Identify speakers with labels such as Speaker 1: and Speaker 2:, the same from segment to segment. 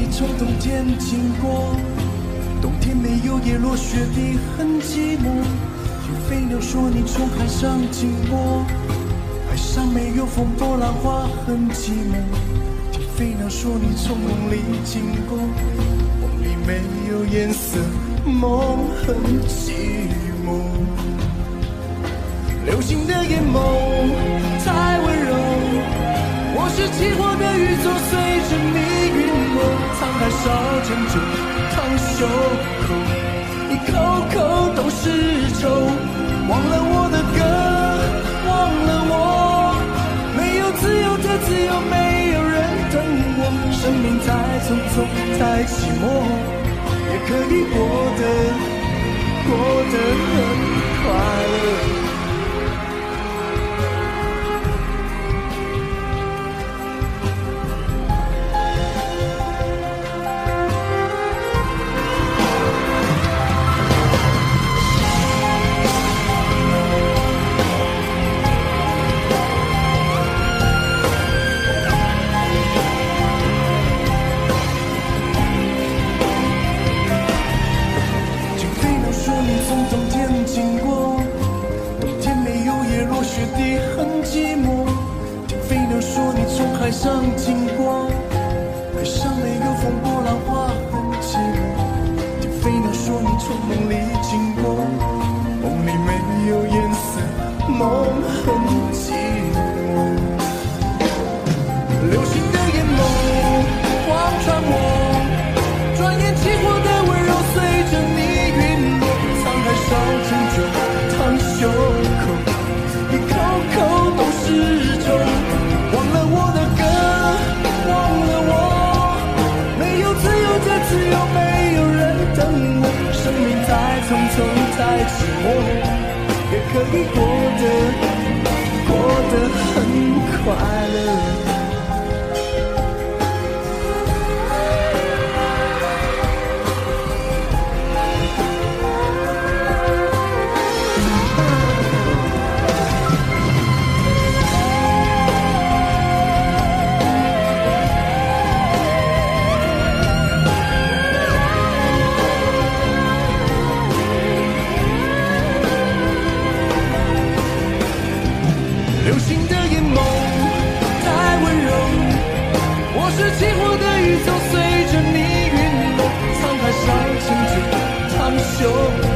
Speaker 1: 你从冬天经过，冬天没有叶落，雪地很寂寞。听飞鸟说你从海上经过，海上没有风波，浪花很寂寞。听飞鸟说你从梦里经过，梦里没有颜色，梦很寂寞。流星的眼眸太温柔。我是起火的宇宙，随着你陨落，沧海烧成酒烫胸口，一口口都是愁。忘了我的歌，忘了我，没有自由的自由，没有人等我，生命太匆匆，太寂寞，也可以过得过得很快乐。雪地很寂寞，听飞鸟说你从海上经过。可以过得，过得。起火的宇宙，随着命运的沧海，烧成滚烫胸口，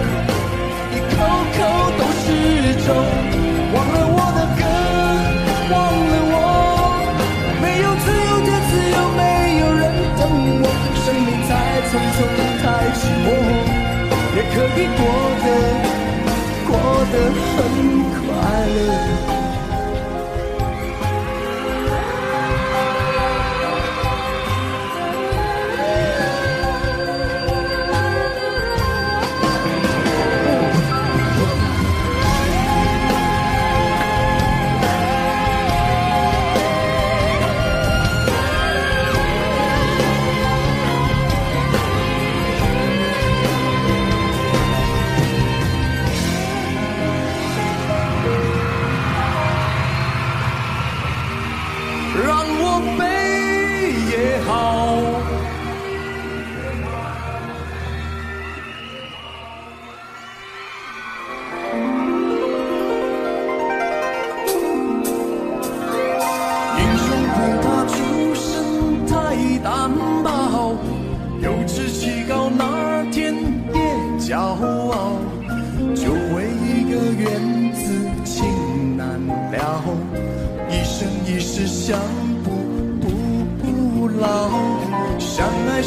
Speaker 1: 一口口都是痛。忘了我的歌，忘了我，没有自由的自由，没有人等我。生命太匆匆，太寂寞，也可以过得
Speaker 2: 过得。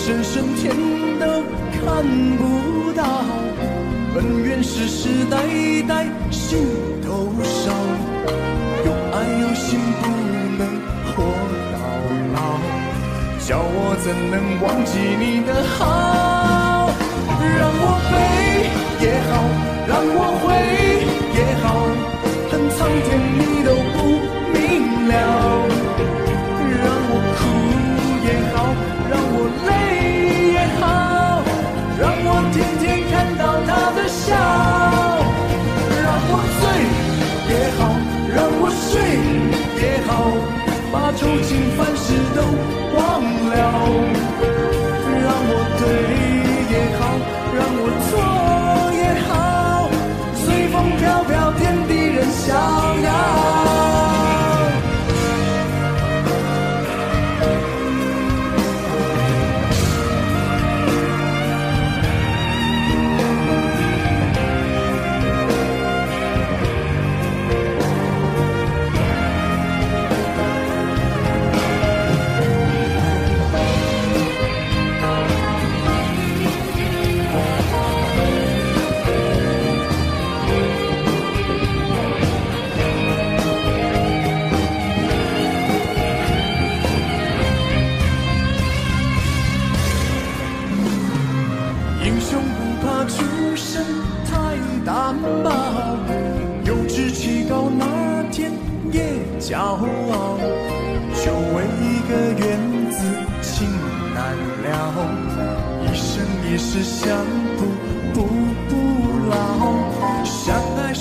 Speaker 1: 声声天都看不到，恩怨世世代代心头烧，有爱有心不能活到老，叫我怎能忘记你的好？让我悲也好，让我悔也好，恨苍天你都。历经凡事。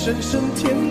Speaker 1: 深深天。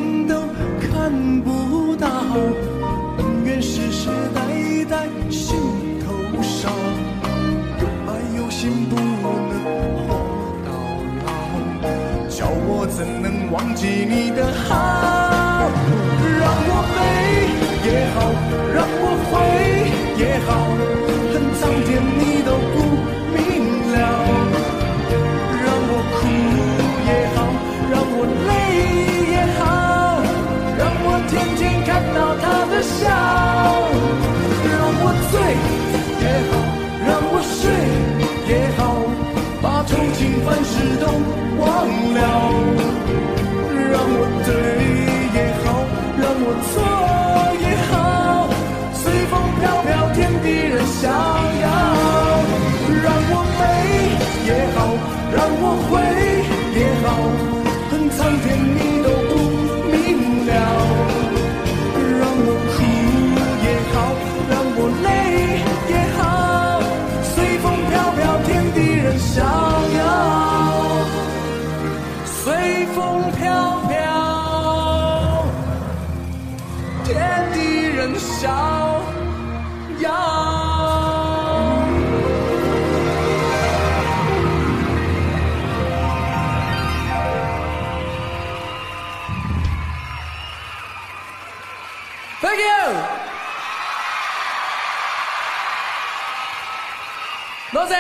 Speaker 1: Thank you. No
Speaker 3: u 多谢，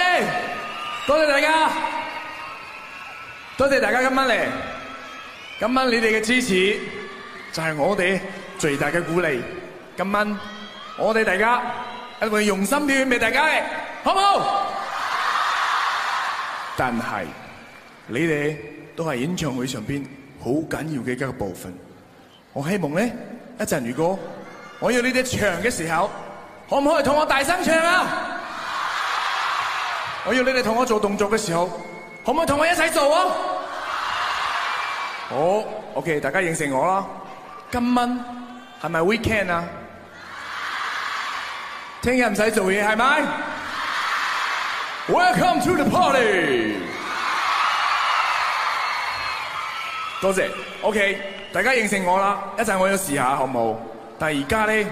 Speaker 3: 多谢大家，多谢大家今晚嚟，今晚你哋嘅支持就系我哋最大嘅鼓励。今晚我哋大家一齐用心表演俾大家，好唔好？但系你哋都系演唱会上边好紧要嘅一个部分。我希望咧，一阵如果我要你哋唱嘅时候，可唔可以同我大声唱啊？我要你哋同我做动作嘅时候，可唔可以同我一齐做啊？好，OK，大家应承我啦。今晚系咪 We e k e n d 啊？聽日唔使做嘢係咪？Welcome to the party。多謝，OK，大家認定我啦。一陣我要試下，好唔好？但係而家咧，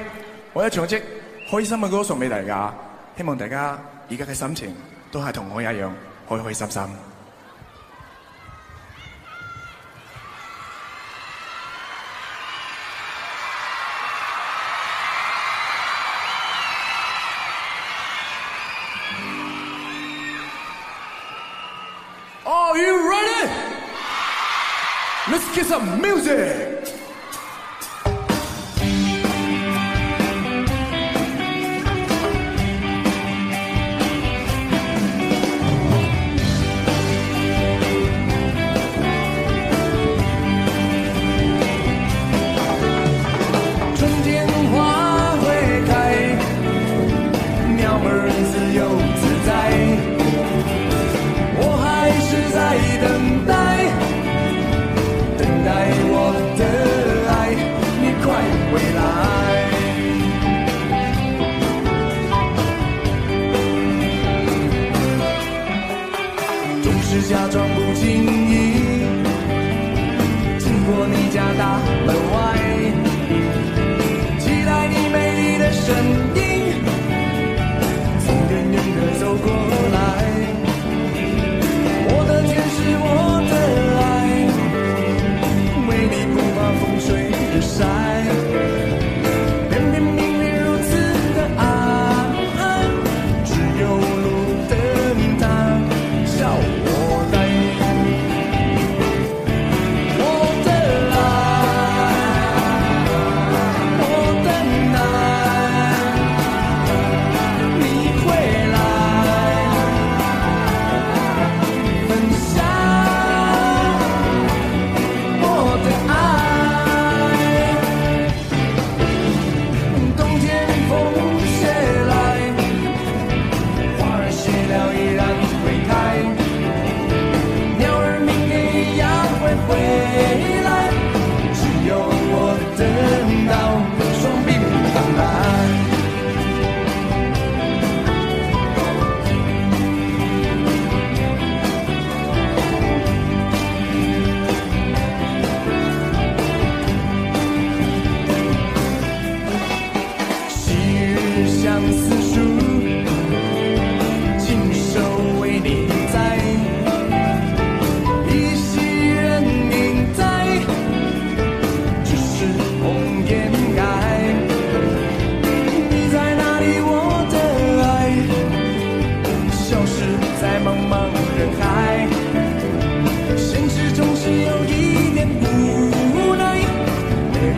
Speaker 3: 我一唱即開心嘅歌送俾大家，希望大家而家嘅心情都係同我一樣開開心心。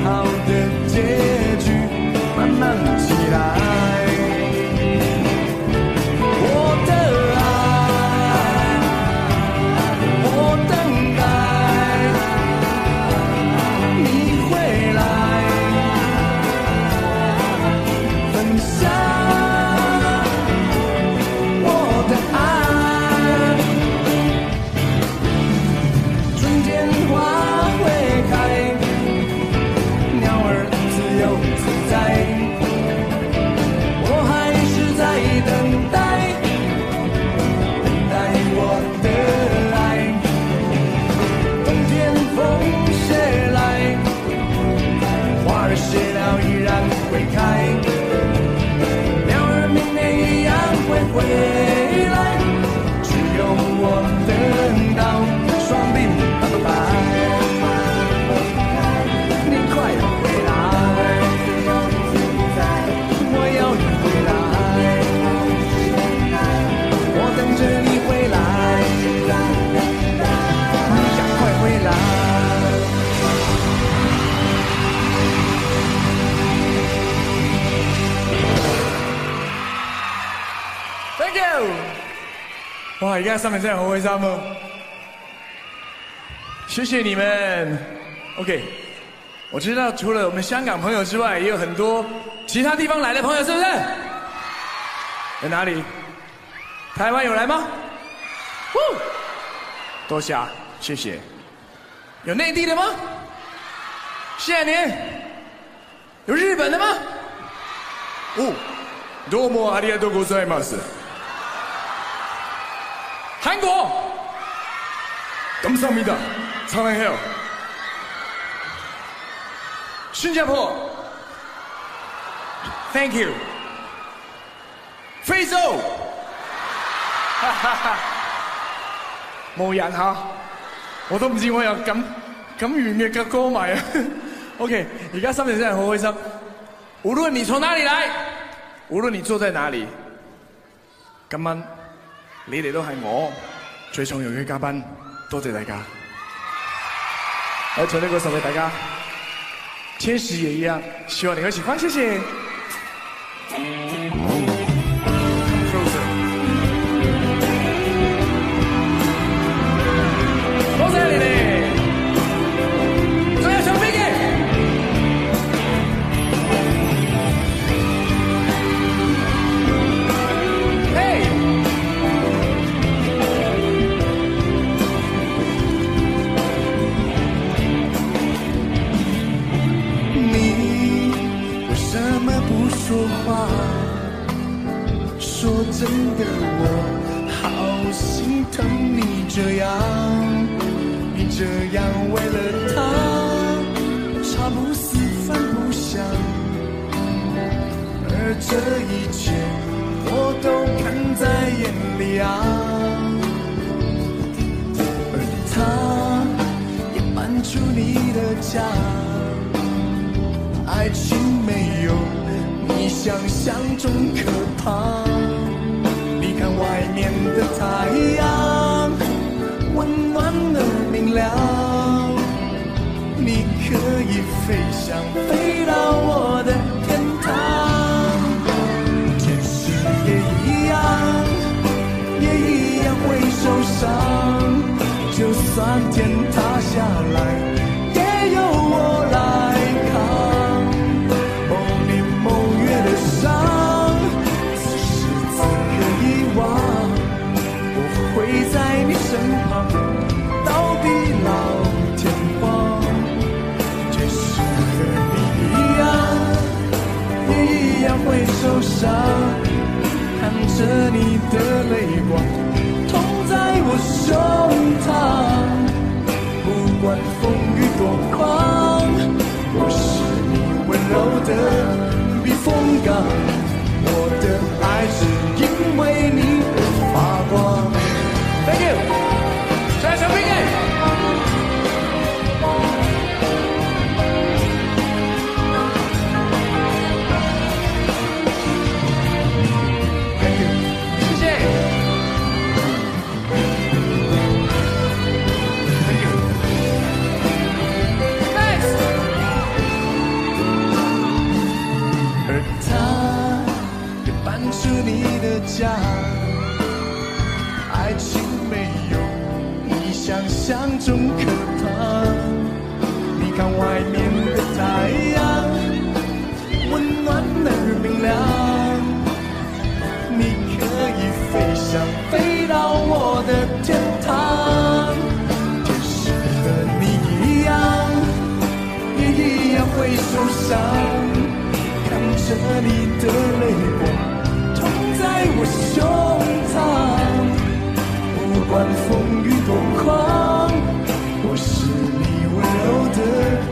Speaker 1: how death
Speaker 3: 你看上面这样红婚纱吗？谢谢你们。OK，我知道除了我们香港朋友之外，也有很多其他地方来的朋友，是不是？在哪里？台湾有来吗？哇！多谢啊，谢谢。有内地的吗？谢谢您。有日本的吗？哦，どうもありがとうございます。韩国，咁少名堂，唱 l o 新加坡，Thank you。非洲，哈哈哈，冇人吓，我都唔知我有咁咁远嘅歌迷。OK，而家心情真系好开心。无论你从哪里来，无论你坐在哪里，今晚。你哋都係我最重要嘅嘉賓，多謝大家。我唱呢個送俾大家，天使也一样，希望你会喜歡，谢。謝。
Speaker 1: 说话，说真的，我好心疼你这样，你这样为了他，茶不思饭不想，而这一切我都看在眼里啊，而他也搬出你的家，爱情没有。比想象中可怕。你看外面的太阳，温暖而明亮。你可以飞翔，飞到我的天堂。天使也一样，也一样会受伤。就算天塌下来。看着你的泪光，痛在我胸膛。不管风雨多狂，我是你温柔的避风港。家，爱情没有你想象中可怕。你看外面的太阳，温暖而明亮。你可以飞翔，飞到我的天堂。天使和你一样，也一样会受伤。看着你的泪光。胸膛，不管风雨多狂，我是你温柔的。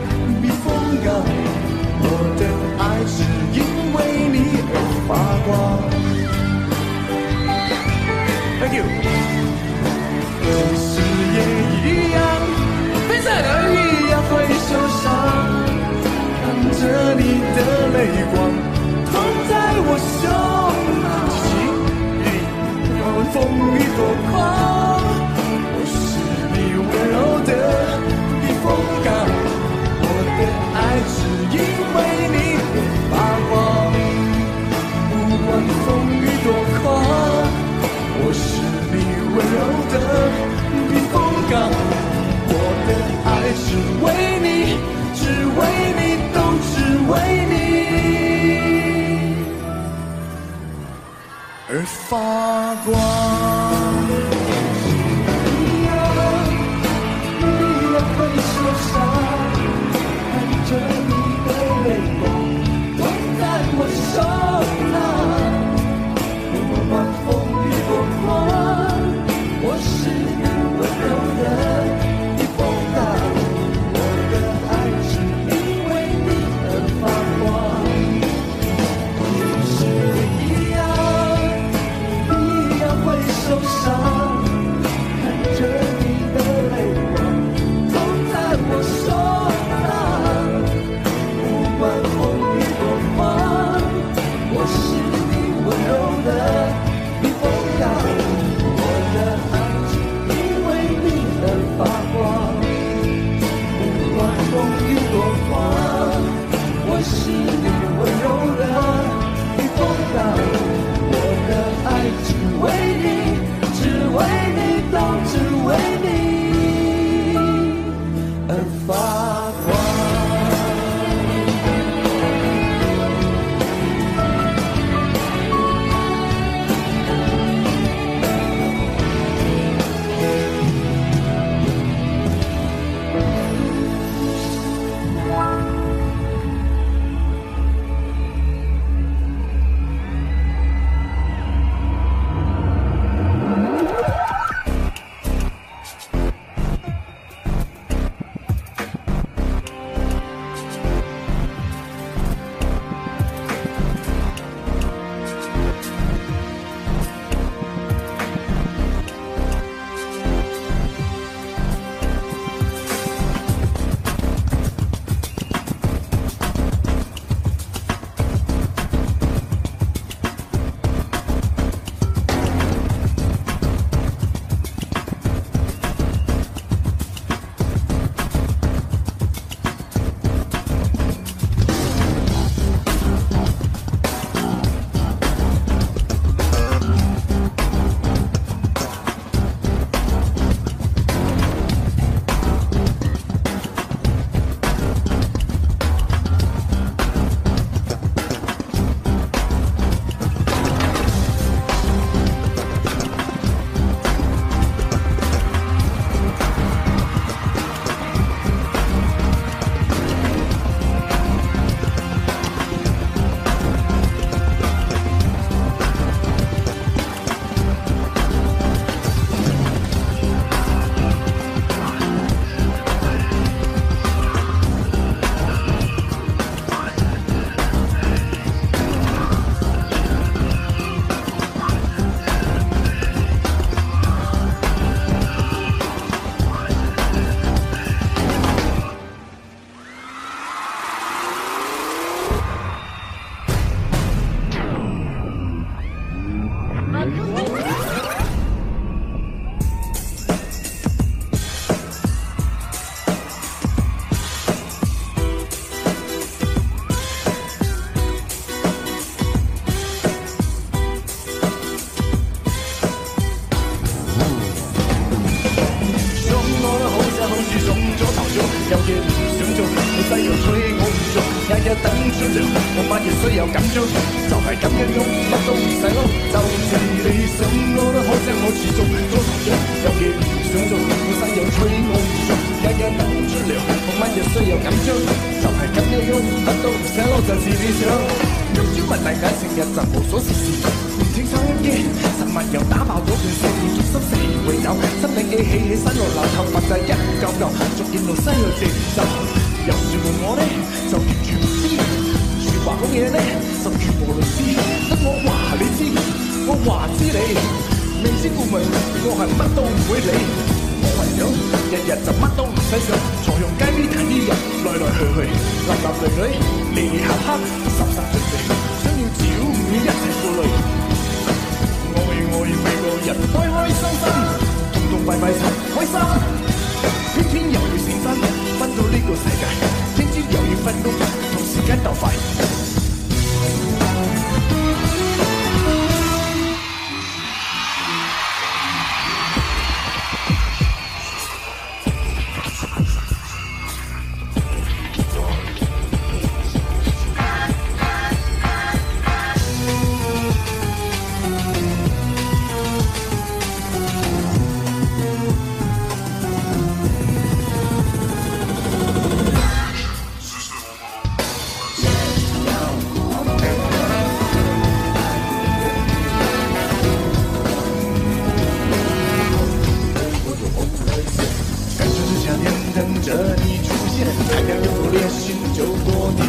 Speaker 1: 等着你出现，太阳有多烈，心就多年。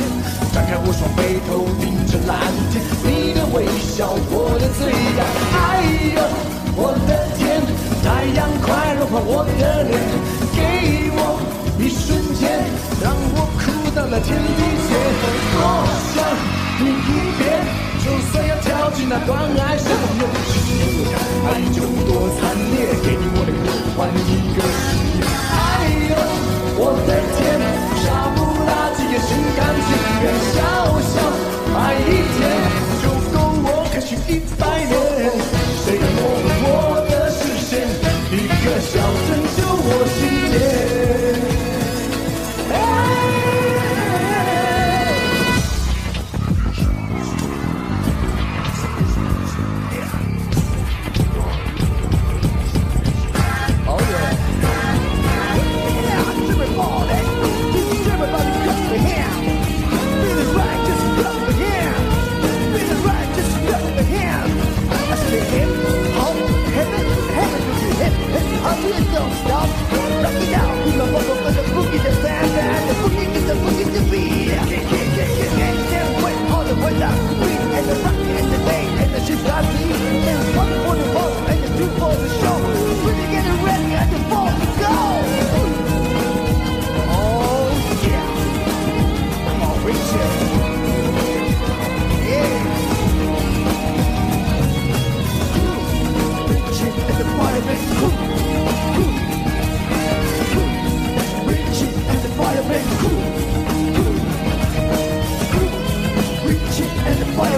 Speaker 1: 展开我双臂，头顶着蓝天，你的微笑，我的最爱。哎呦，我的天，太阳快融化我的脸。给我一瞬间，让我哭到那天地间。多想你一遍，就算要跳进那断崖河，有多激爱就多惨
Speaker 2: 烈。给你我的苦，换一个誓
Speaker 1: 言。我的天，傻不拉几也心甘情愿笑。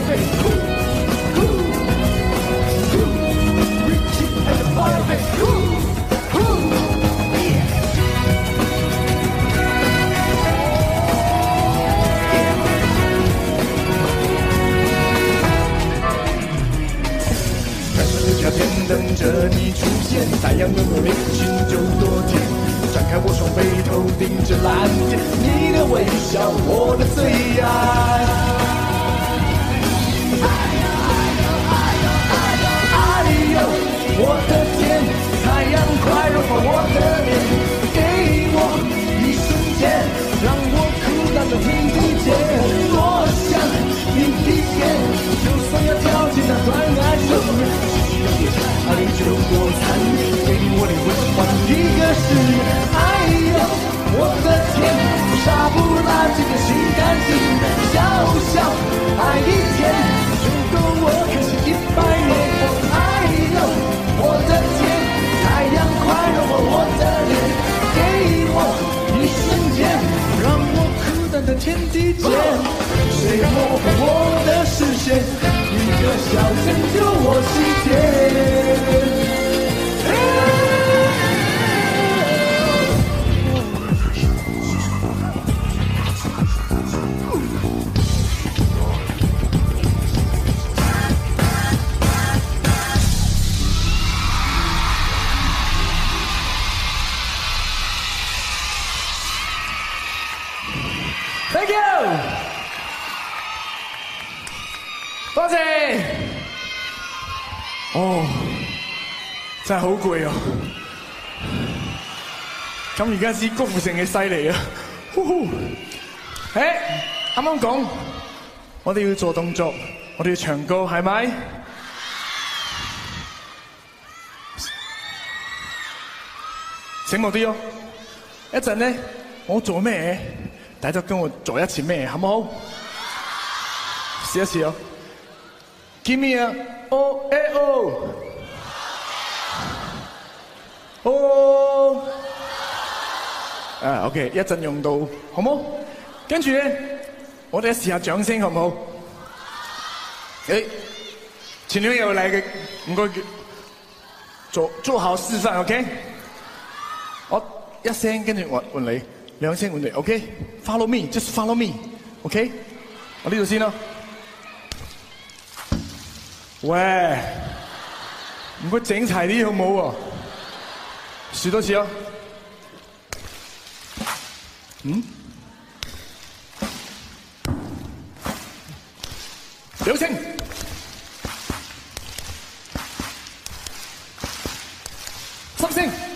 Speaker 2: 在
Speaker 3: 四角天等着你出现，心多甜。展开我双臂，头着蓝
Speaker 1: 天，你的微笑，我的最爱。我的天，太阳快融化我的脸，给我一瞬间，让我孤单的听不见。多想你一
Speaker 2: 眼，就算要跳进那断崖深渊，爱就多缠
Speaker 1: 绵，给你我的温柔，换一个言。爱哟。我的天，傻不拉几的心甘情愿，笑笑爱一天，就够我开心一百年，爱哟。我的天，太阳快融化我的脸，给我一瞬间，让我孤单的天地间，谁模糊我的视
Speaker 2: 线？一个小针就我。
Speaker 3: 好攰啊！咁而家先，郭富城嘅犀利啊！呼呼！诶，啱啱講，我哋要做動作，我哋要唱歌，系咪？醒目啲哦！一陣咧，我做咩？大家跟我做一次咩？好唔好？試一試啊！me 啊？O A O。好誒，OK，一陣用到，好冇？跟住咧，我哋試下掌聲，好唔好？誒，前女友嚟嘅，唔月，做做好示范，OK？我一聲，跟住我換你，兩聲換你，OK？Follow me，just follow me，OK？我呢度先啦。喂，唔該整齊啲，好唔好许多起啊！嗯，刘星，三星。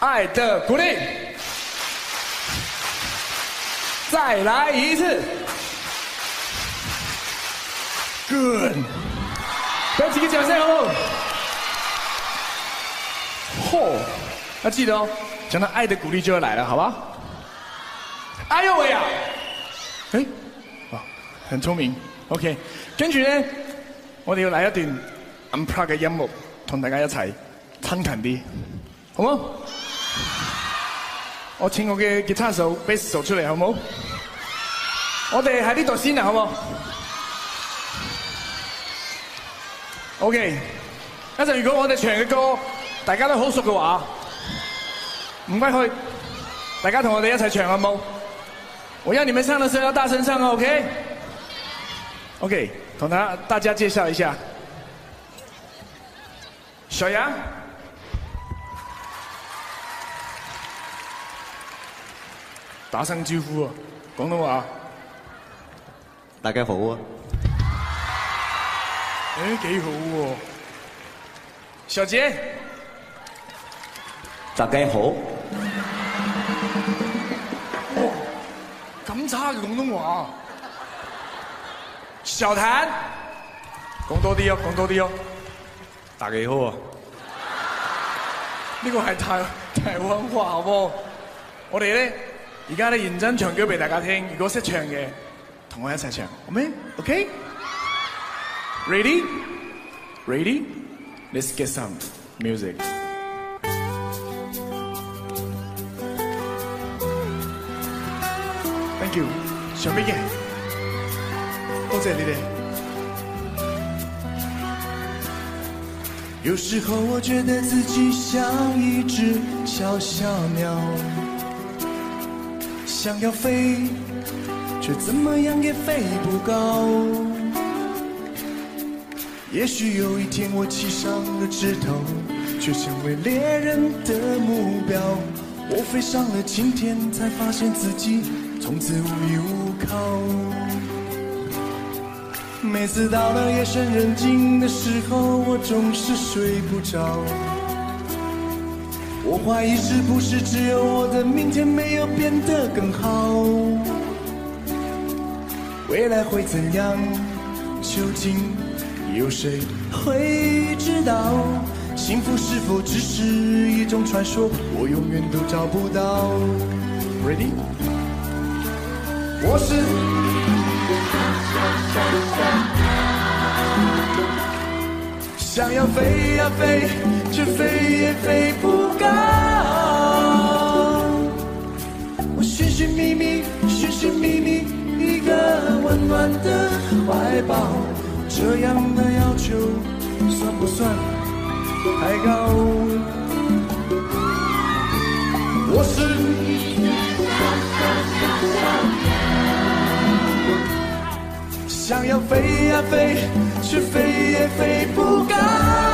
Speaker 3: 爱的鼓励，再来一次，Good，给几个掌声好不？嚯，要记得哦，讲到爱的鼓励就要来了，好吧？哎呦喂呀！哎，哇，很聪明，OK。跟住呢，我哋要来一段 u n p r o 的音乐，同大家一齐亲近啲，好唔？我请我嘅吉他手 b a s s 手出嚟，好唔好？我哋喺呢度先啦，好唔好？OK，一阵如果我哋唱嘅歌大家都好熟嘅话，唔该去，大家同我哋一齐唱，好唔好？我要你们唱嘅时候要大声唱，OK？OK，同大大家介绍一下，小杨。打声招呼啊！广东话，大家好啊！哎，几好喎！小杰，大家好。哇，咁差嘅广东话。小谭，讲多啲哦，讲多啲哦，大家好啊！呢个系台台湾话好好？我哋咧。而家咧认真唱歌俾大家听，如果识唱嘅，同我一齐唱，好咩 o k r e a d y r e a d y l e t s get some music。Thank you，小美嘅，多谢你哋。有时候我觉得自
Speaker 1: 己像一只小小鸟。想要飞，却怎么样也飞不高。也许有一天我栖上了枝头，却成为猎人的目标。我飞上了青天，才发现自己从此无依无靠。每次到了夜深人静的时候，我总是睡不着。我怀疑是不是只有我的明天没有变得更好？未来会怎样？究竟有谁会知道？幸福是否只是一种传说？我永远都找不到。Ready？我是小小小小鸟，想要飞呀飞。却飞也飞不高，我寻寻觅觅，寻寻觅觅一个温暖的怀抱，这样的要求算不算太高？我是一只小小小小鸟，想要飞呀飞，却飞也飞不高。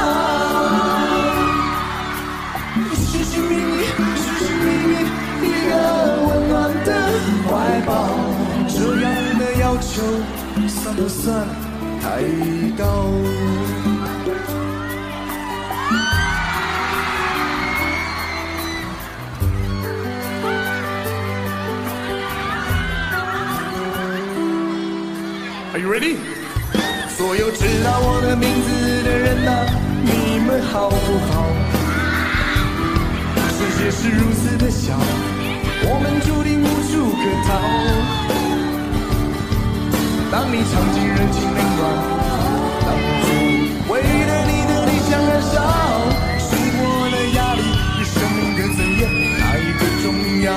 Speaker 1: 寻寻觅觅一个温暖的怀抱，这样的要求算不算
Speaker 2: 太高
Speaker 3: ？Are you ready？
Speaker 1: 所有知道我的名字的人呐，你们好不好？界是如此的小，我们注定无处可逃。当你尝尽人情冷暖，当初为了你的理想燃烧，生活的压力比生命的尊严哪一个重要？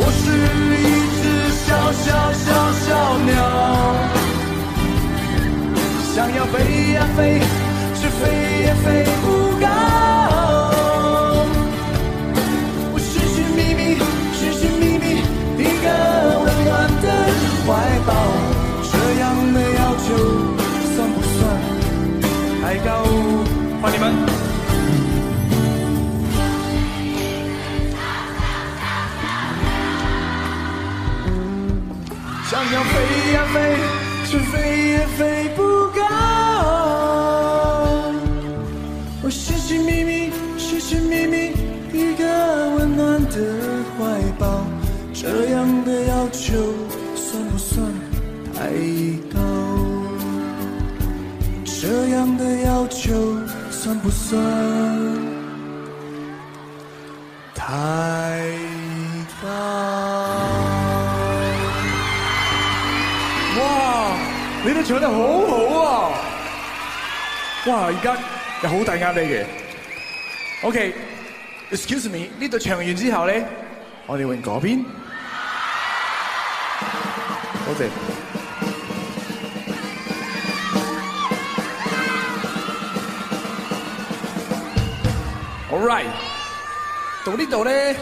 Speaker 1: 我是一只小小小小鸟，想要飞呀飞，却飞也飞不。欢迎你们。想要飞呀飞，去飞。不算太大。
Speaker 3: 哇，你都唱得好好啊！哇，而家有好大压力嘅。OK，excuse me，呢度唱完之后咧，我哋换嗰边。多谢。到呢度咧，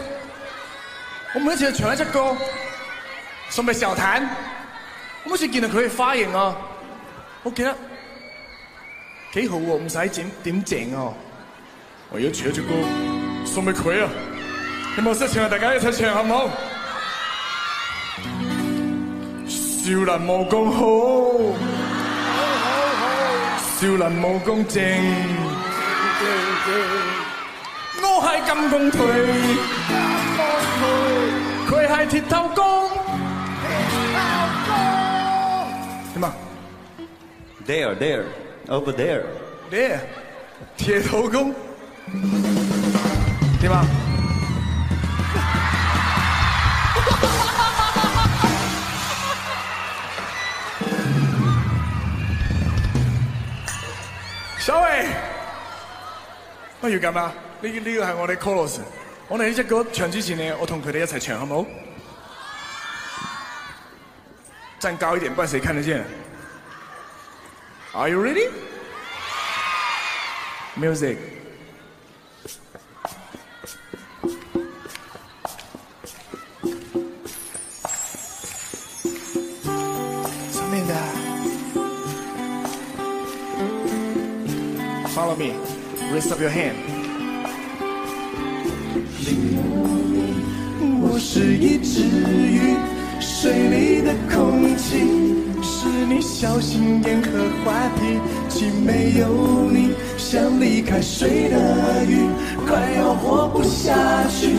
Speaker 3: 我每一次唱一只歌送俾小谭，我好似见到佢嘅花型啊，我记得几好喎，唔使点点正啊。我要唱一只歌送俾佢啊，你冇识唱啊，大家一齐唱好唔好？少林武功好，少林武功正。金风退，金风退，佢系铁头功，铁头功，听
Speaker 1: t h e r e there, over there,
Speaker 3: there，铁头功，听嘛？小伟，那又干嘛？呢呢个係我哋 c o r l o s 我哋呢只歌唱之前呢，我同佢哋一齊唱，好唔好？站高点，不然谁看得見。Are you ready? Music。上面嘅。f o l l o w me，Raise up your hand。
Speaker 1: 你，我是一只鱼，水里的空气是你小心眼和坏脾气。没有你，
Speaker 2: 像离开水的鱼，快要活不下去。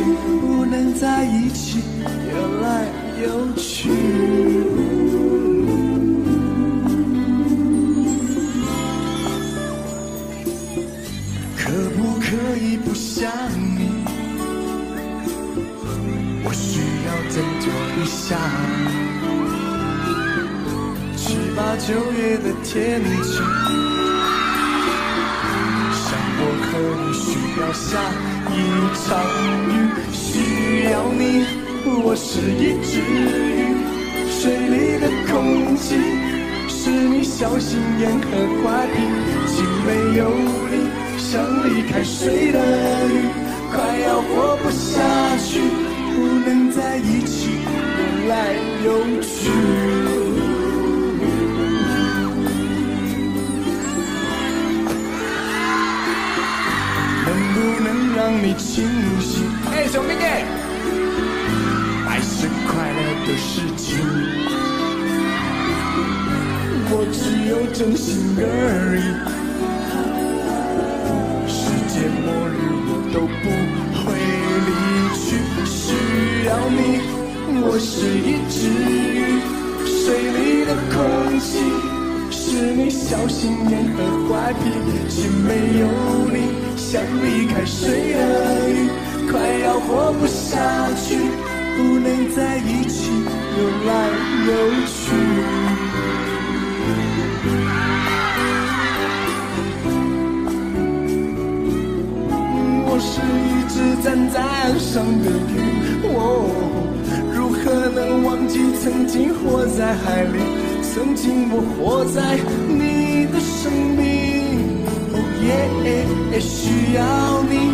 Speaker 2: 不
Speaker 1: 能在一起游来游去，可不可以不想你？我需要振作一下，七八九月的天气，像我需要下一场雨。需要你，我是一只鱼，水里的空气是你小心眼和坏脾气没有你，像离开水的鱼，快要活不下去。能不能在一起游来游去？能不能让你清醒？心？哎，小兵哥，还是快乐的事情。我只有真心而已。世界末日我都不。离去需要你，我是一只鱼，水里的空气是你小心眼和坏脾气。没有你，像离开水的鱼，快要活不下去，不能在一起游来游去。站在岸上的鱼，哦，如何能忘记曾经活在海里？曾经我活在你的生命，哦耶，需要你。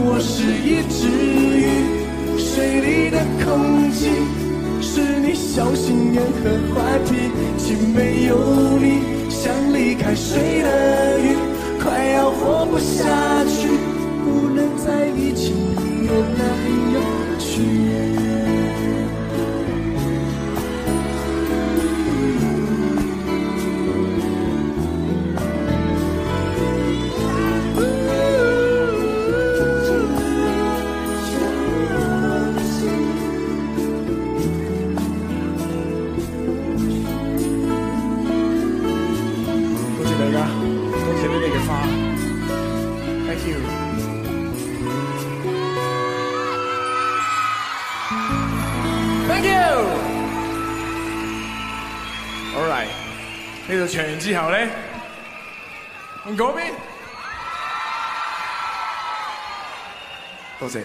Speaker 1: 我是一只鱼，水里的空气是你小心眼和坏脾气。没有你，想离开水的鱼，快要活不下去。不能在一起，游来游
Speaker 2: 去。
Speaker 3: 之後咧，嗰多谢。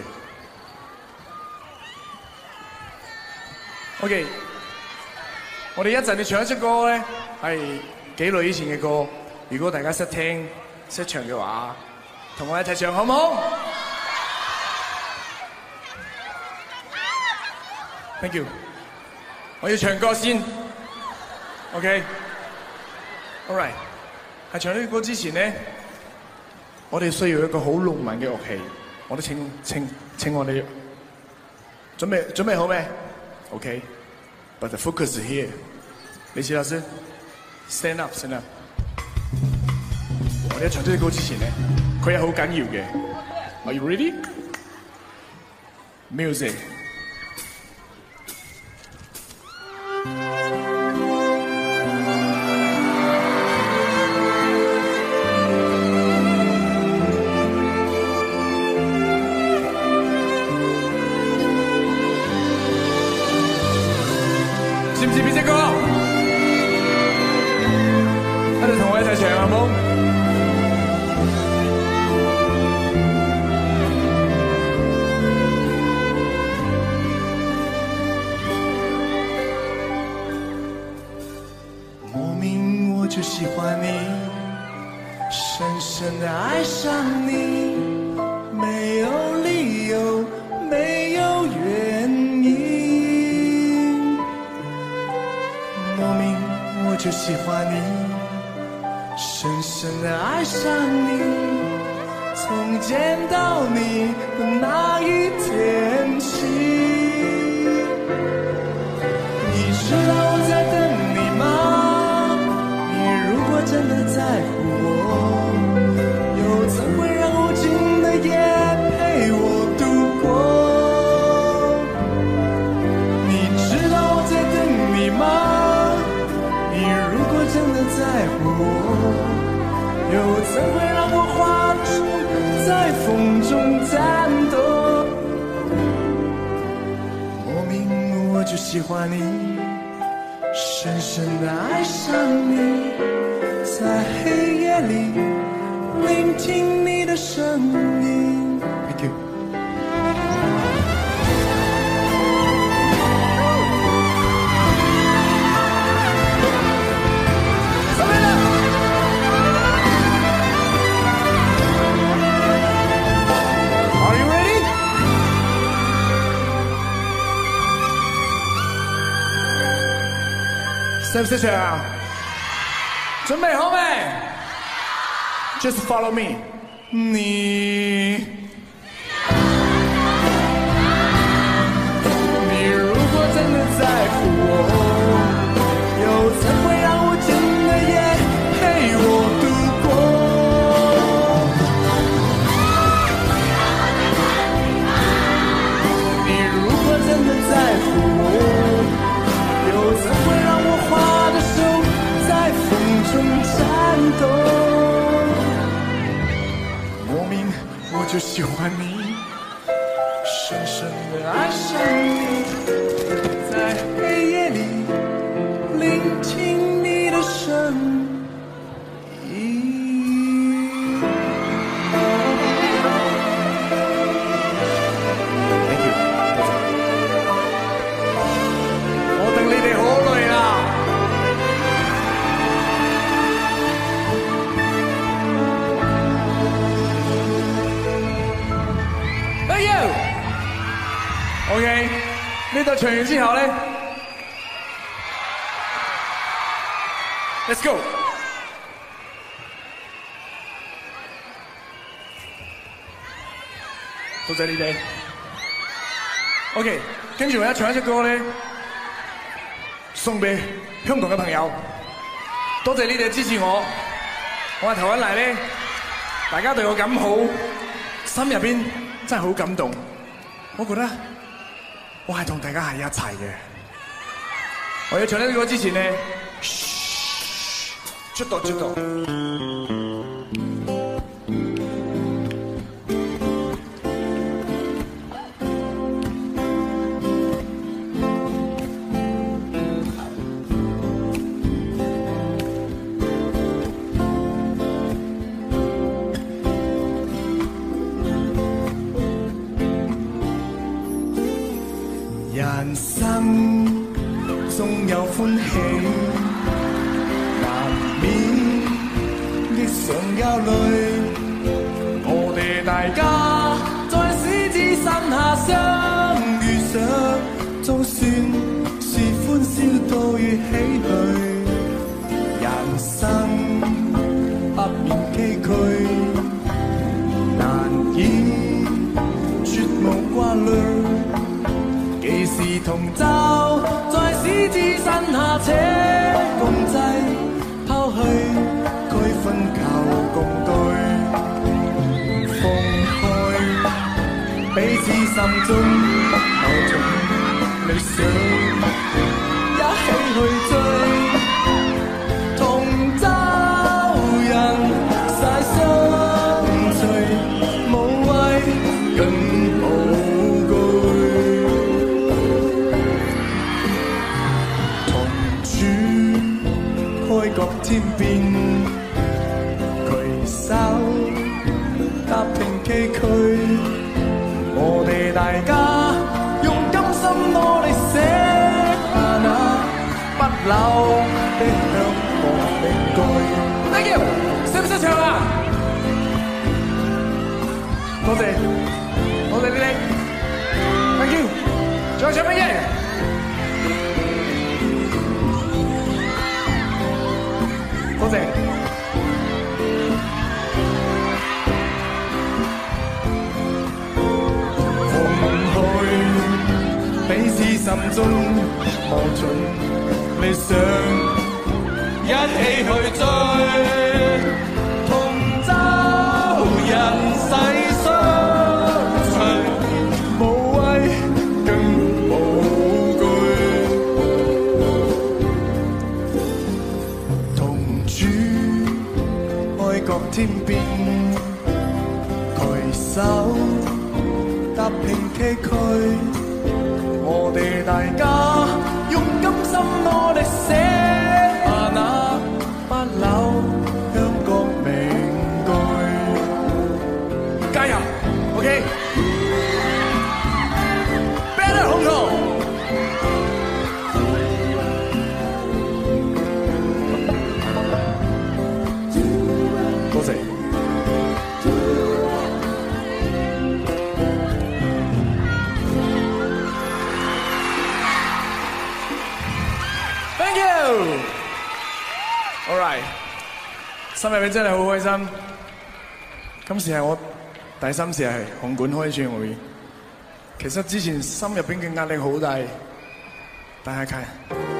Speaker 3: OK，我哋一陣要唱一出歌咧，係幾耐以前嘅歌。如果大家識聽、識唱嘅話，同我一齊唱好唔好？Thank you，我要唱歌先。OK。Alright，l 喺唱呢首歌之前咧，我哋需要一个好浪漫嘅乐器，我都请请请我哋准备准备好未？OK，But the focus here，李奇老师，Stand up，Stand up。我哋喺唱呢首歌之前咧，佢系好紧要嘅。Are you ready？Music。
Speaker 1: 喜欢你，深深的爱上你，没有理由，没有原因，莫名我就喜欢你，深深的爱上你，从见到你的那一天。在乎我，又怎会让无尽的夜陪我度过？你知道我在等你吗？你如果真的在乎我，又怎会让花出在风中颤抖？莫名我就喜欢你，深深地爱上你。在黑夜里，聆听你的声音。
Speaker 2: 谢
Speaker 3: 谢。a r e you ready? 不准备好没？Just follow me，你。
Speaker 1: 就喜欢你。
Speaker 3: 唱完之后咧，Let's go，多谢你哋。OK，跟住我一唱一只歌咧，送俾香港嘅朋友。多谢你哋支持我，我喺台一嚟咧，大家对我咁好，心入边真系好感动。我觉得。我係同大家係一齊嘅，我要唱呢首歌之前呢，出道出道多谢。Thank you。All right。心入面真的好开心。今次系我第三次系红馆开唱会。其实之前心入边嘅压力好大，但系靠。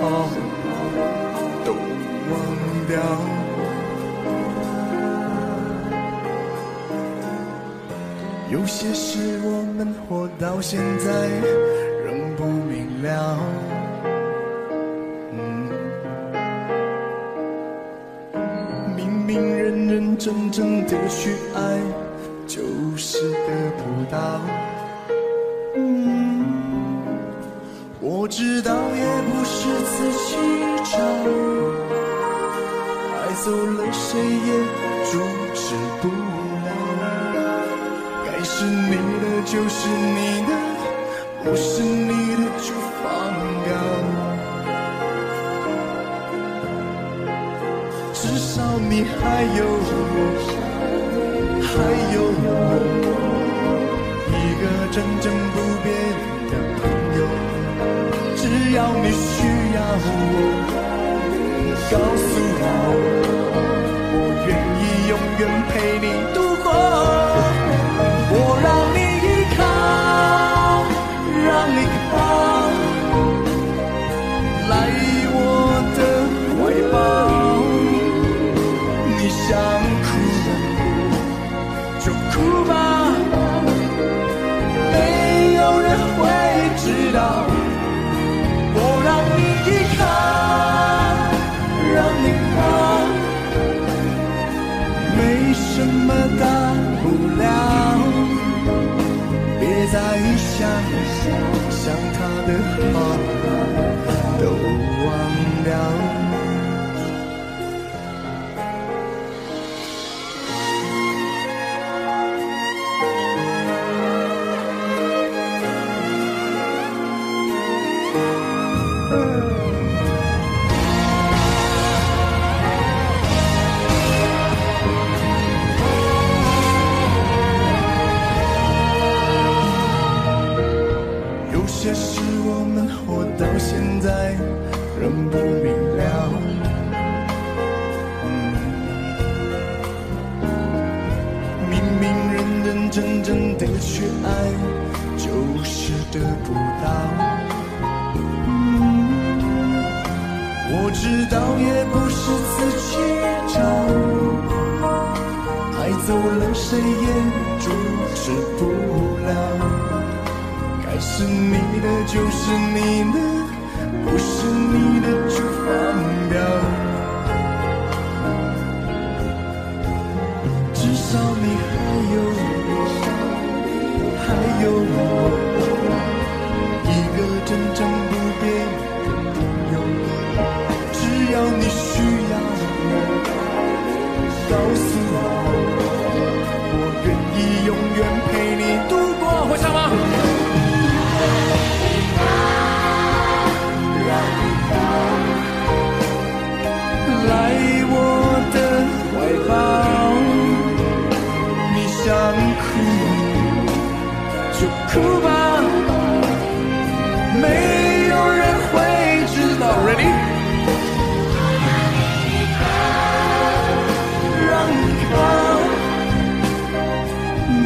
Speaker 1: 都忘掉，有些事我们活到现在仍不明了。明明认认真真的去爱，就是得不到。知道也不是自己找，爱走了谁也阻止不了。该是你的就是你的，不是你的就放掉。至少你还有我，还有我一个真正不变。只要你需要我，告诉我，我愿意永远陪你度过。我让你依靠，让你。再想想他的好，都忘了。现在仍不明了，明明认认真真的去爱，就是得不到。我知道也不是自己找，爱走了谁也阻止不了。该是你的就是你的。是你的就放掉，至少你还有，我，还有我，一个真正不变的朋友。只要你需要我，告诉我，
Speaker 3: 我愿意永远陪你度过。会上吗？
Speaker 1: 哭吧，没有人会知道。Ready？让你开，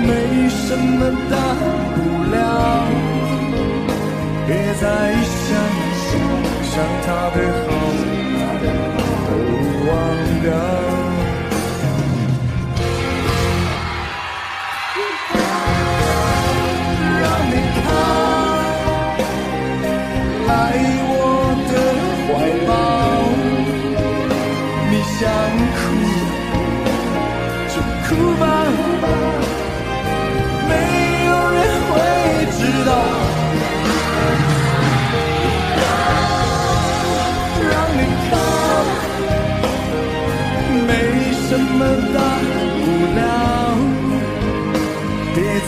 Speaker 1: 没什么大不了。别再想，想他的好，都忘掉。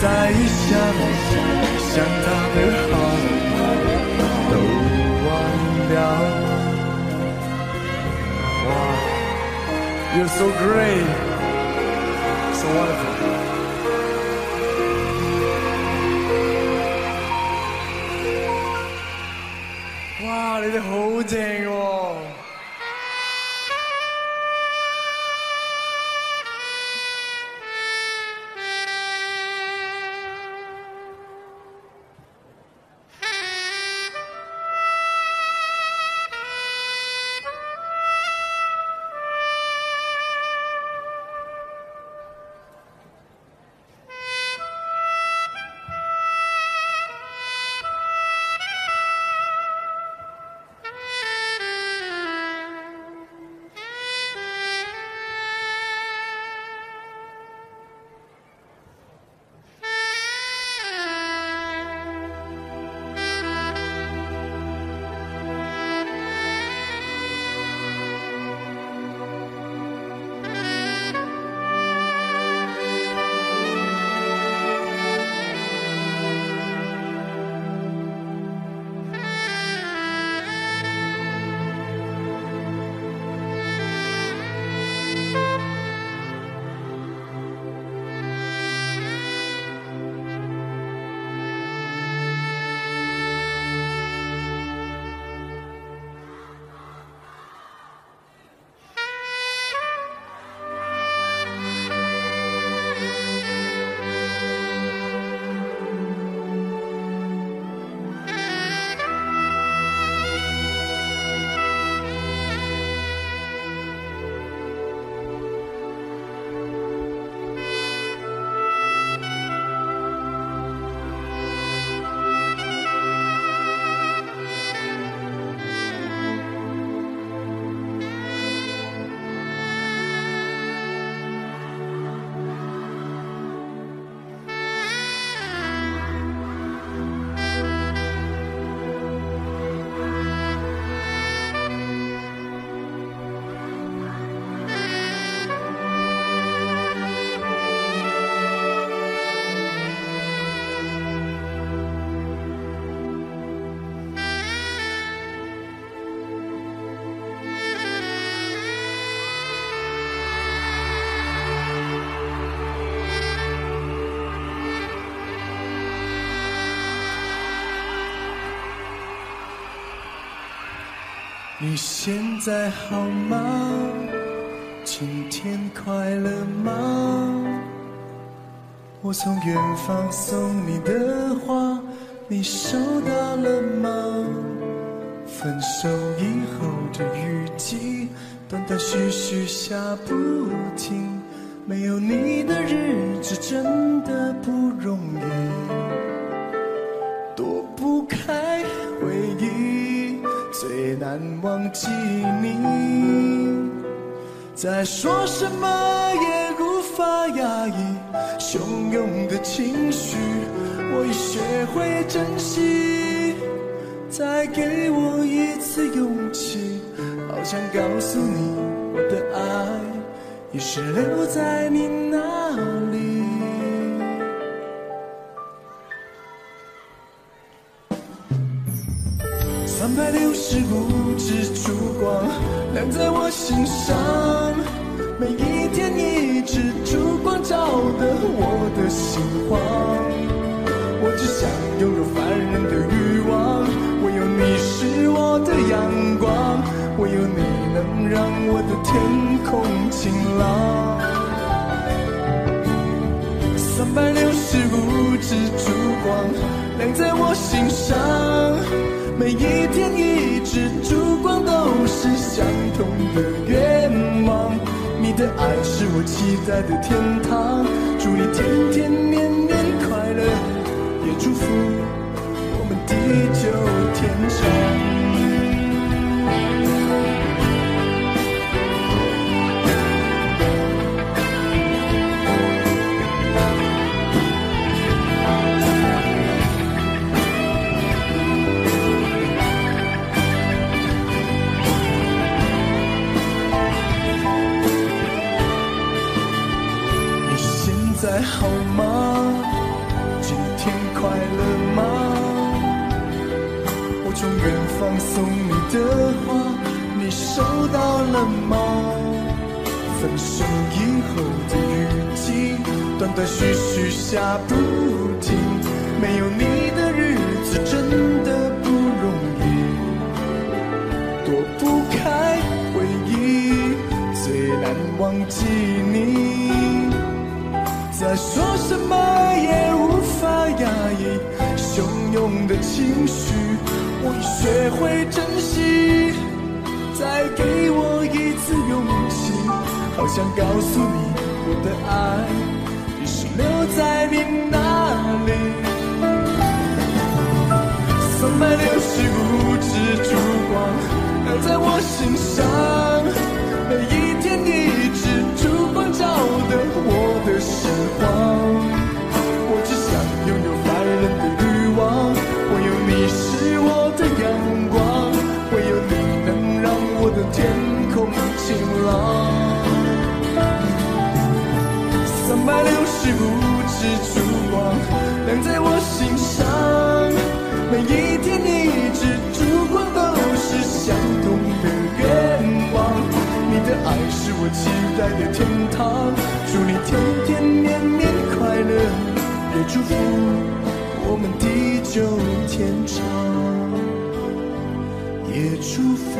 Speaker 1: 再想，想他的好都忘掉。哇，You're so great，so wonderful。哇，你哋好正。你现在好吗？今天快乐吗？我从远方送你的花，你收到了吗？分手以后的雨季，断断续续下不停。没有你的日子，真的不容易。难忘记你，再说什么也无法压抑汹涌的情绪。我已学会珍惜，再给我一次勇气，好想告诉你，我的爱已是留在你那。三百六十五支烛光亮在我心上。每一天，一支烛光照得我的心慌。我只想拥有凡人的欲望，唯有你是我的阳光，唯有你能让我的天空晴朗。三百六十五支烛光亮在我心上。每一天，一支烛光都是相同的愿望。你的爱是我期待的天堂。祝你天天年年快乐，也祝福我们地久天长。好吗？今天快乐吗？我从远方送你的花，你收到了吗？分手以后的雨季，断断续续下不停。没有你的日子真的不容易，躲不开回忆，最难忘记你。再说什么也无法压抑汹涌的情绪，我已学会珍惜。再给我一次勇气，好想告诉你我的爱，一直留在你那里。三百六十五支烛光亮在我心上，每一天一直。照的我的时光，我只想拥有男人的欲望，唯有你是我的阳光，唯有你能让我的天空晴朗。三百六十五支烛光，亮在我。我期待的天堂，祝你天天年年快乐，也祝福我们地久天长，也祝福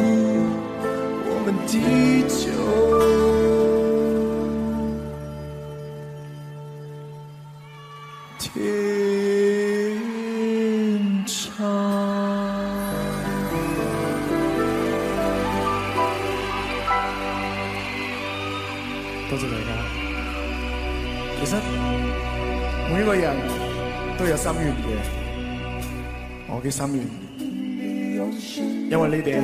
Speaker 1: 我们地久。
Speaker 3: 多谢大家。其实每个人都有心愿嘅，我嘅心
Speaker 2: 愿，
Speaker 3: 因为呢哋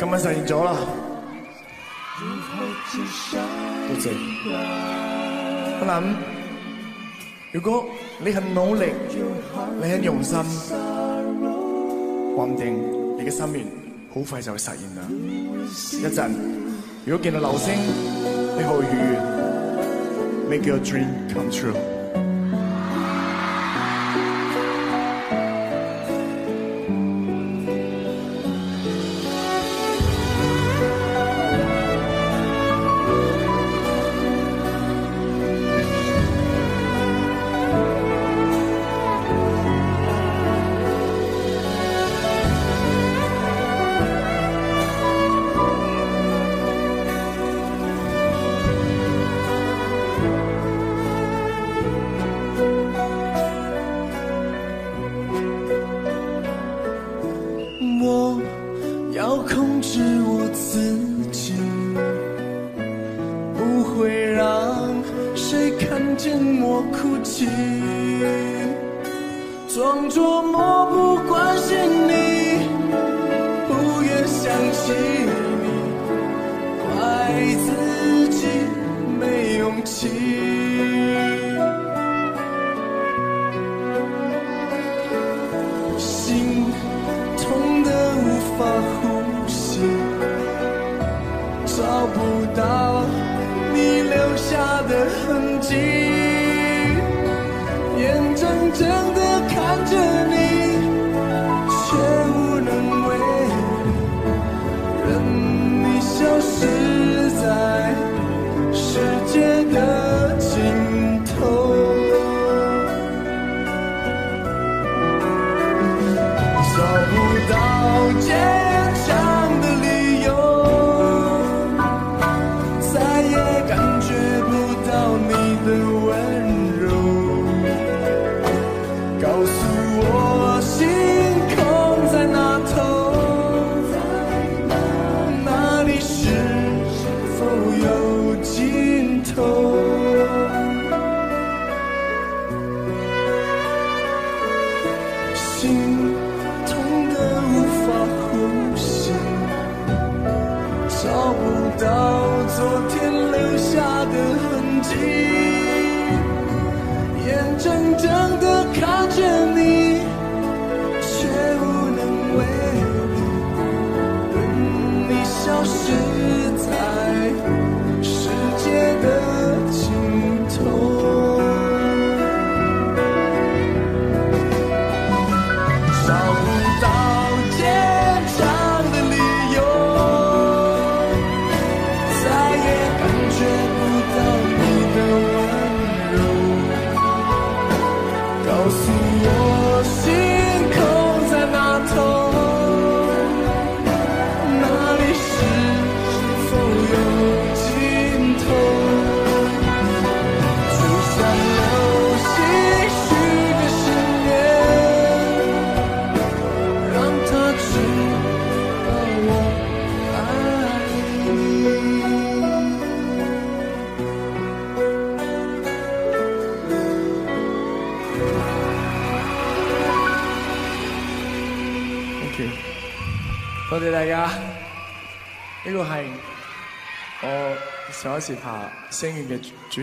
Speaker 3: 今晚实现咗啦。多谢。我谂，如果你肯努力，你肯用心，话唔定你嘅心愿好快就实现啦。一阵。如果见到流星，你可以 make your dream come true。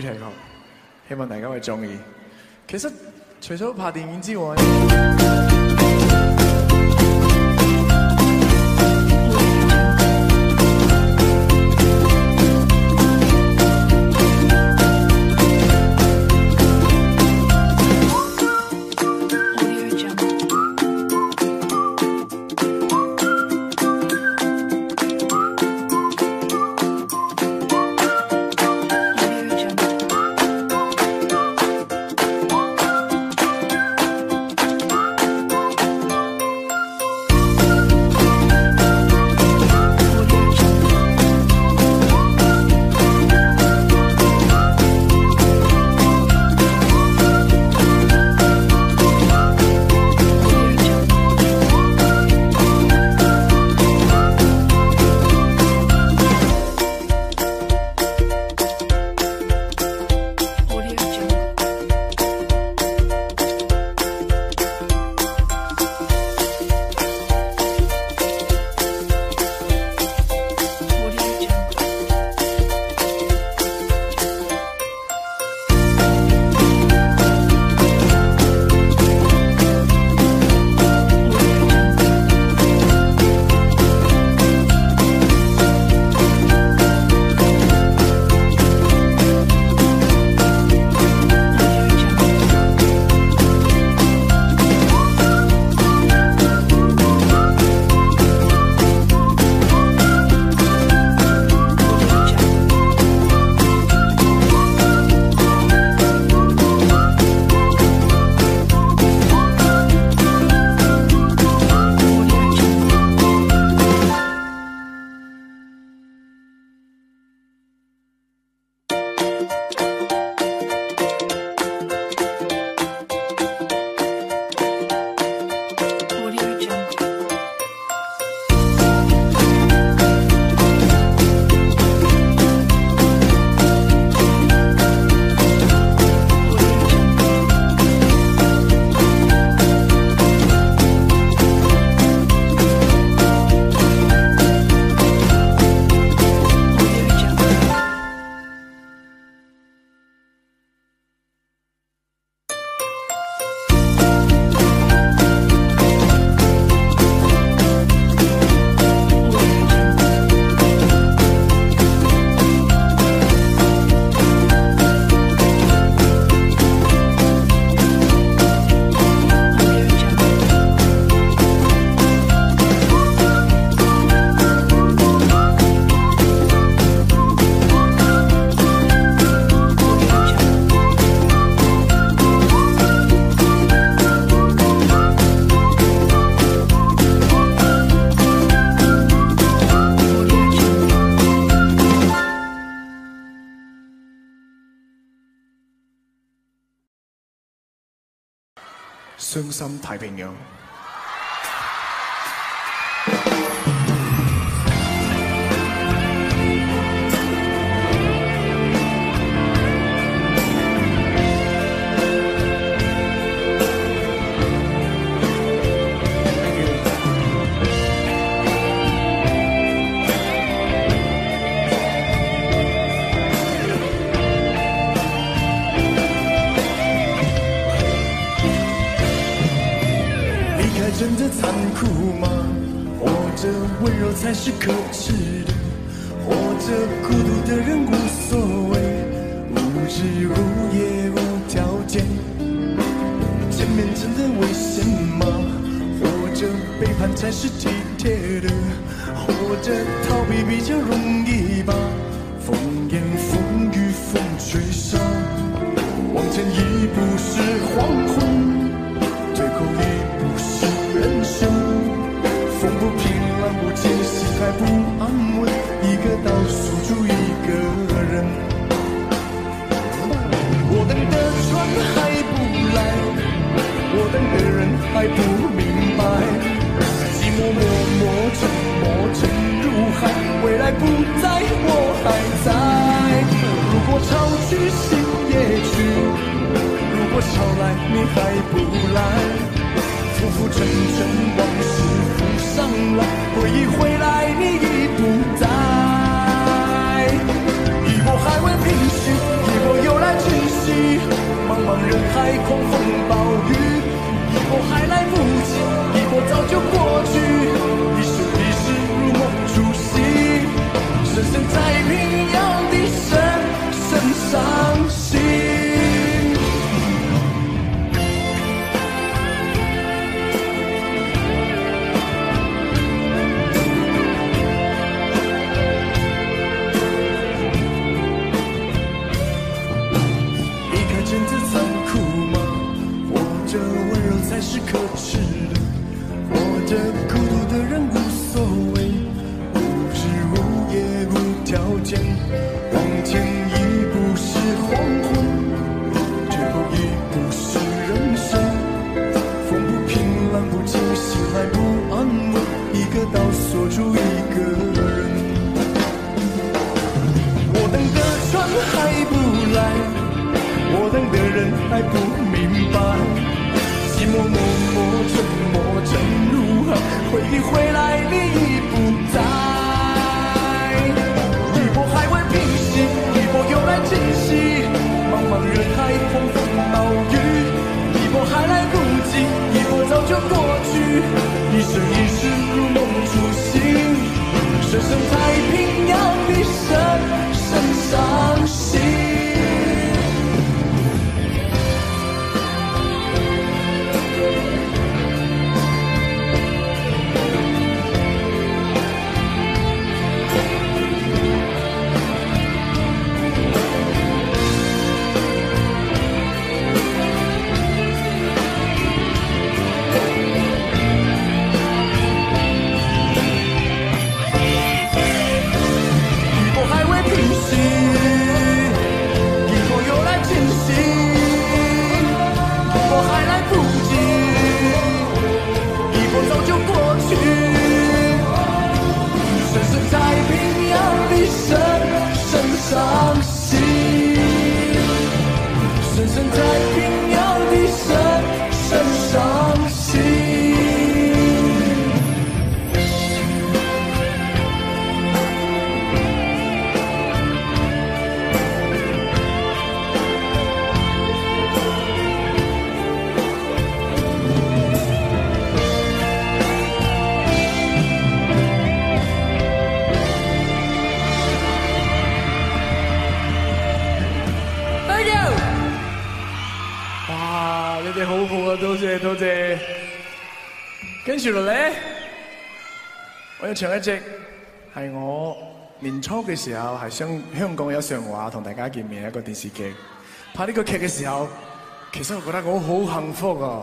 Speaker 3: 主題曲，希望大家會中意。其實除咗拍電影之外，
Speaker 2: 心太平洋。
Speaker 1: 还不来，浮浮沉
Speaker 2: 沉，往事浮
Speaker 1: 上来，回忆回来，你已不在。一波还未平息，一波又来侵袭，茫茫人海，狂风暴雨。一波还来不及，一波早就过去。一生一世，如梦初醒，深深在平遥的深深伤心。是可耻的，或者孤独的人无所谓，无日无夜无条件。往前一步是黄昏，退后一步是人生。风不平，浪不静，心还不安稳，一个岛锁住一个人。我等的船还不来，我等的人还不明白。寂寞默默沉没，沉入海，回忆回来，你已不在。一波还未平息，一波又来侵袭，茫茫人海，风风暴雨。一波还来不及，一波早就过去。一生一世，如梦初醒，深深太平洋底，深深伤心。
Speaker 3: 你哋好好啊，多谢多谢。跟住落嚟，我要唱一只系我年初嘅时候，系香香港有上话同大家见面一个电视剧。拍呢个剧嘅时候，其实我觉得我好幸福啊！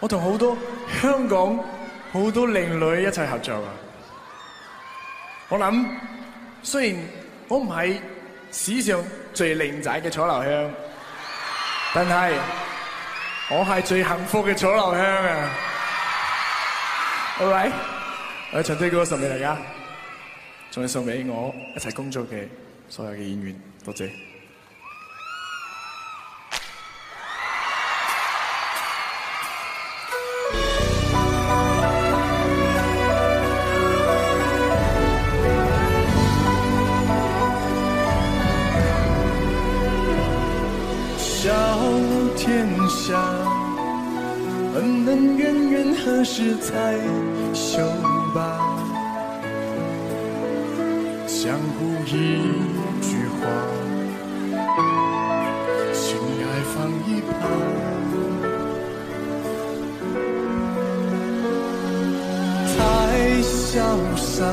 Speaker 3: 我同好多香港好多靓女一齐合作啊。我谂虽然我唔系史上最靓仔嘅楚留香，但系。我係最幸福嘅楚留香啊！好唔好？我趁呢個送秒大家，仲要送俾我一齊工作嘅所有嘅演員，多謝。
Speaker 1: 恩恩怨怨何时才休罢？相顾一句话，情爱放一旁，太潇洒，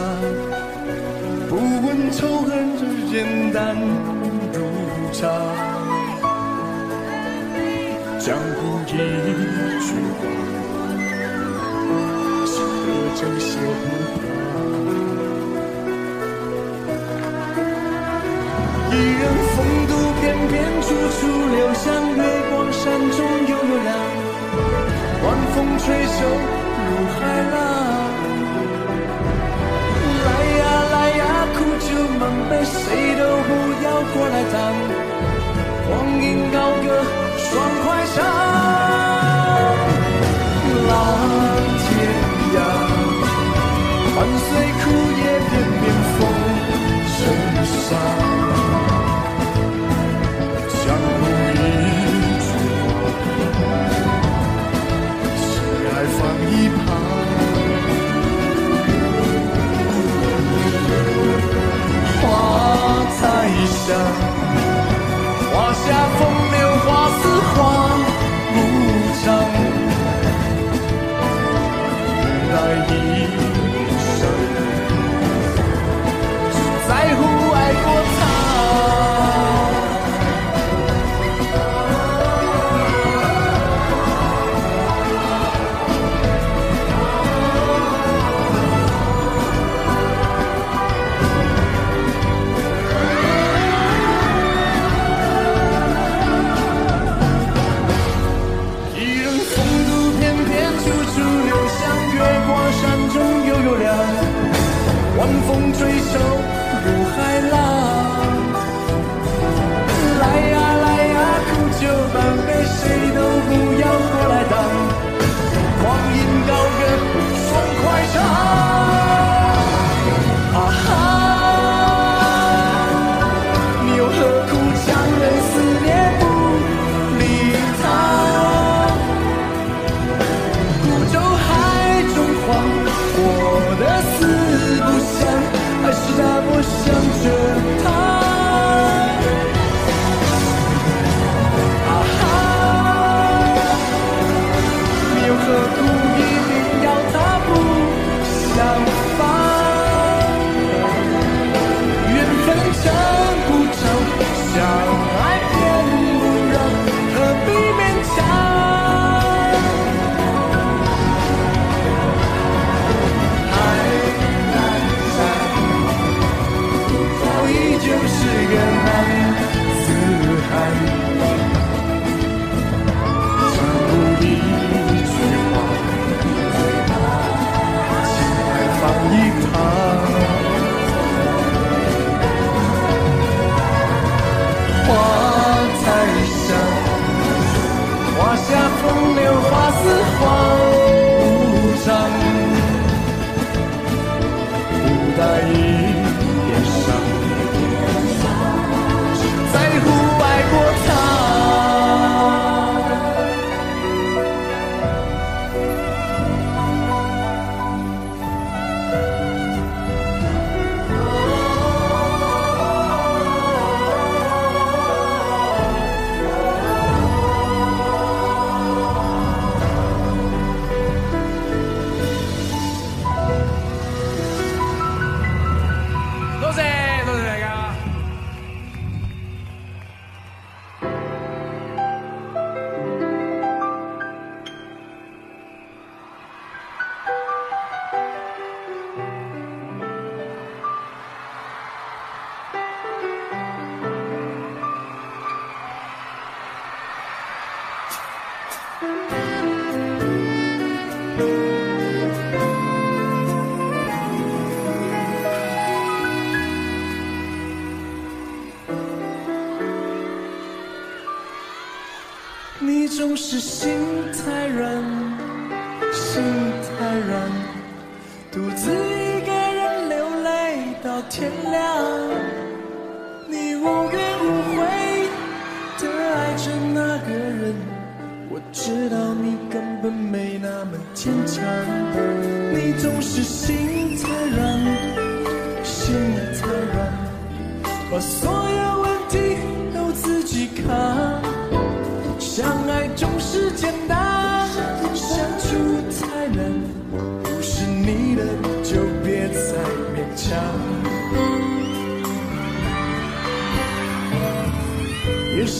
Speaker 1: 不问仇恨，之间淡如茶。江湖一句话，谁的真邪不讲。一人风度翩翩，处处留香，月光山中悠悠凉。晚风吹袖如海浪。来呀来呀，苦酒满杯，谁都不要过来挡。光阴高歌，爽快上，浪天涯。伴随枯叶，片片风尘沙。相濡以沫，情爱放一旁。花在香。下风。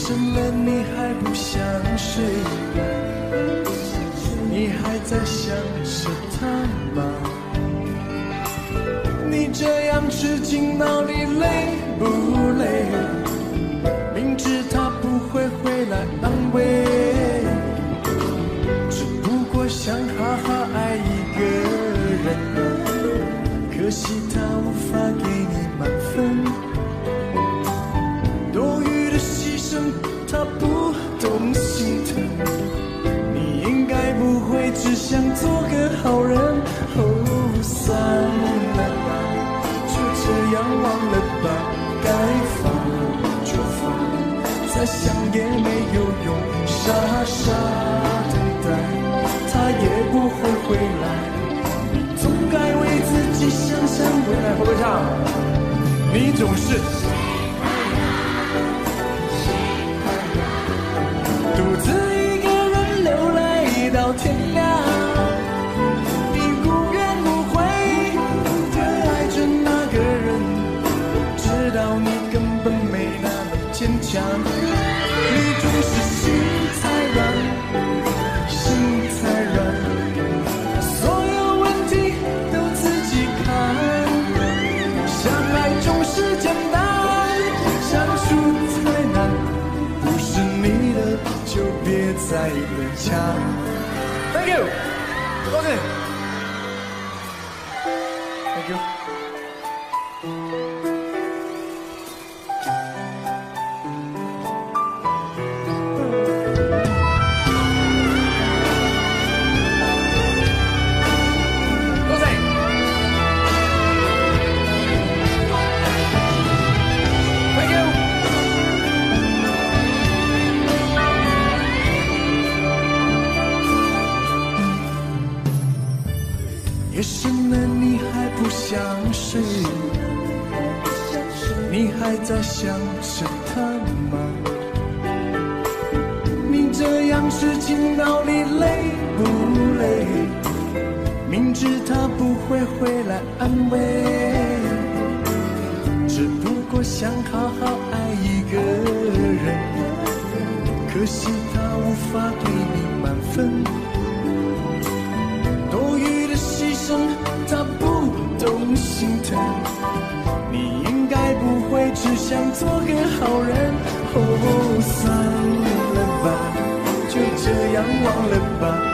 Speaker 1: 深么，你还不想睡？你还在想着他吗？你这样痴情到底累不累？明知他不会回来安慰。想做个好人，哦，算了，就这样忘了吧，该放就放，再想也没有用，傻傻等待，他也不会回来，总该为自己想想。未来，会不会唱？你总是。 참. Thank you. 수고하세요. 可惜他无法给你满分，多余的牺牲他不懂心疼。你应该不会只想做个好人，哦，算了吧，就这样忘了吧。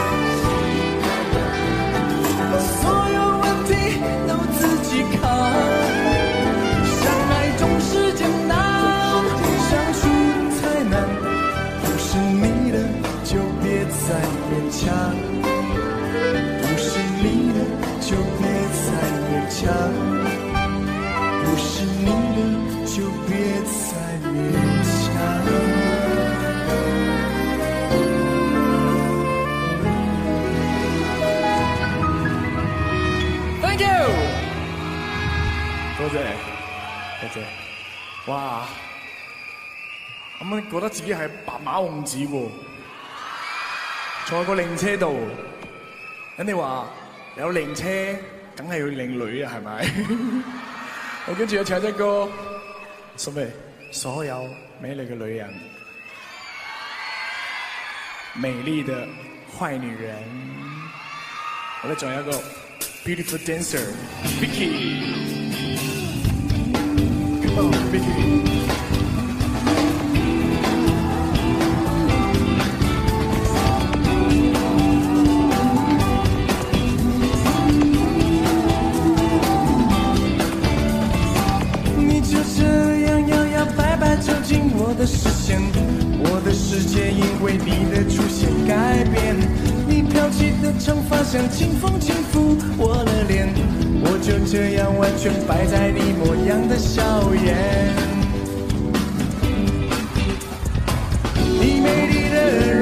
Speaker 3: 哇！咁觉得自己系白马王子喎，在个靓车度，人你话有靓车，梗系要靓女啊，系咪？我跟住又唱只歌，送俾所有美丽嘅女人，美丽的坏女人。我哋仲有一个 Beautiful Dancer，Vicky。
Speaker 1: 你就这样摇摇摆摆走进我的视线，我的世界因为你的出现改变。你飘起的长发像清风轻拂我。就这样完全摆在你模样的笑颜，你美丽的。